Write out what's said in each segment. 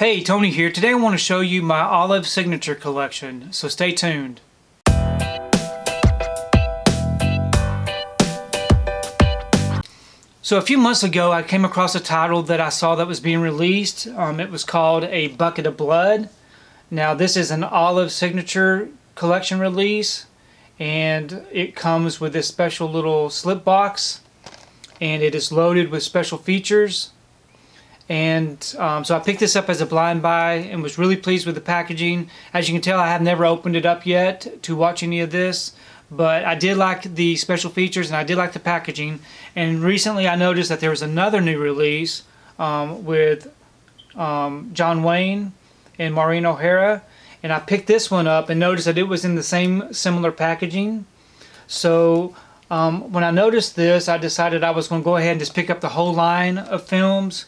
Hey, Tony here. Today I want to show you my Olive Signature collection, so stay tuned. So a few months ago I came across a title that I saw that was being released. Um, it was called A Bucket of Blood. Now this is an Olive Signature collection release and it comes with this special little slip box and it is loaded with special features and um, so I picked this up as a blind buy and was really pleased with the packaging. As you can tell, I have never opened it up yet to watch any of this, but I did like the special features and I did like the packaging. And recently I noticed that there was another new release um, with um, John Wayne and Maureen O'Hara, and I picked this one up and noticed that it was in the same similar packaging. So um, when I noticed this, I decided I was going to go ahead and just pick up the whole line of films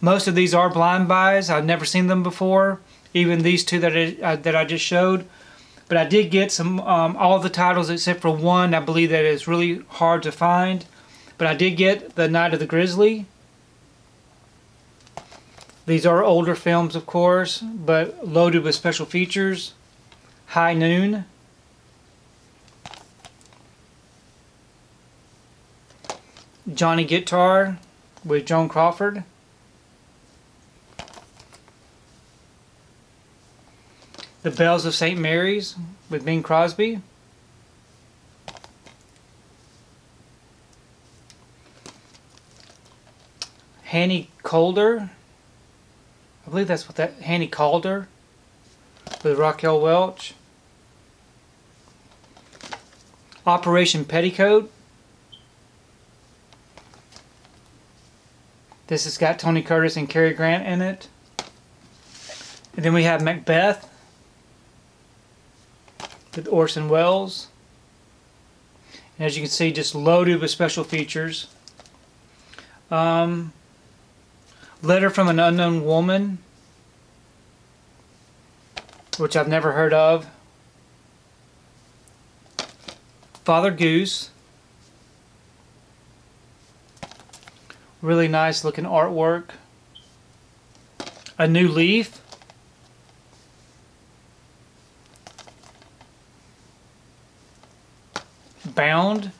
most of these are blind buys. I've never seen them before, even these two that I, uh, that I just showed. But I did get some um, all the titles except for one. I believe that is really hard to find. But I did get The Night of the Grizzly. These are older films, of course, but loaded with special features. High Noon. Johnny Guitar with Joan Crawford. The Bells of St. Mary's with Bing Crosby. Hannie Caulder. I believe that's what that Hannie Caulder with Raquel Welch. Operation Petticoat. This has got Tony Curtis and Cary Grant in it. And then we have Macbeth with Orson Welles. And as you can see, just loaded with special features. Um, Letter from an Unknown Woman, which I've never heard of. Father Goose. Really nice looking artwork. A New Leaf. Bound.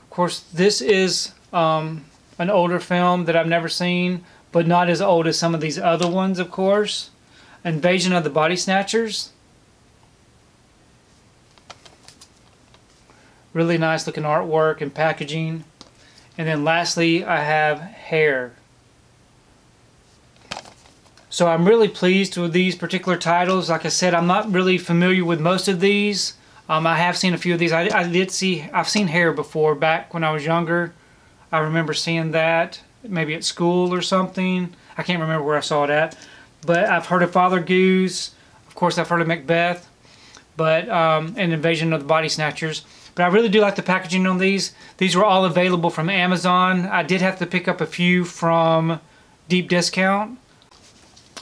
Of course, this is um, an older film that I've never seen, but not as old as some of these other ones, of course. Invasion of the Body Snatchers. Really nice looking artwork and packaging. And then lastly, I have Hair. So I'm really pleased with these particular titles. Like I said, I'm not really familiar with most of these. Um, I have seen a few of these. I, I did see, I've seen hair before back when I was younger. I remember seeing that maybe at school or something. I can't remember where I saw it at. But I've heard of Father Goose. Of course, I've heard of Macbeth. But, um, and Invasion of the Body Snatchers. But I really do like the packaging on these. These were all available from Amazon. I did have to pick up a few from Deep Discount.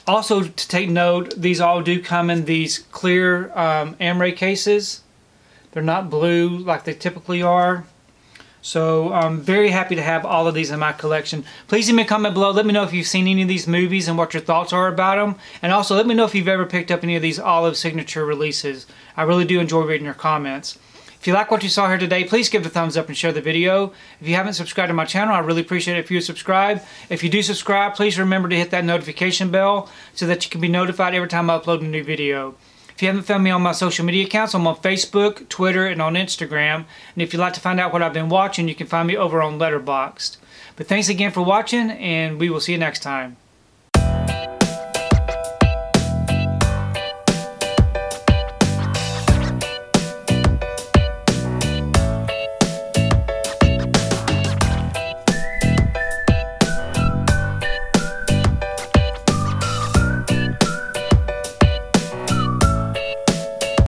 Also, to take note, these all do come in these clear um, Amaray cases. They're not blue like they typically are. So I'm very happy to have all of these in my collection. Please leave me a comment below. Let me know if you've seen any of these movies and what your thoughts are about them. And also let me know if you've ever picked up any of these Olive Signature releases. I really do enjoy reading your comments. If you like what you saw here today, please give it a thumbs up and share the video. If you haven't subscribed to my channel, I really appreciate it if you subscribe. If you do subscribe, please remember to hit that notification bell so that you can be notified every time I upload a new video. If you haven't found me on my social media accounts, I'm on Facebook, Twitter, and on Instagram. And if you'd like to find out what I've been watching, you can find me over on Letterboxd. But thanks again for watching, and we will see you next time.